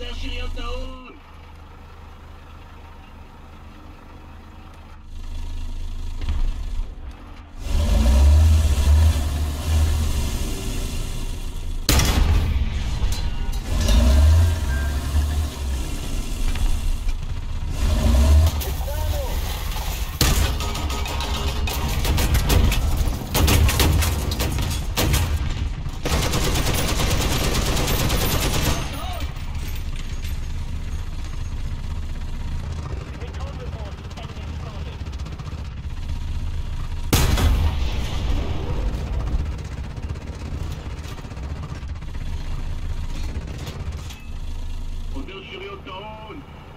that shit, though. your own.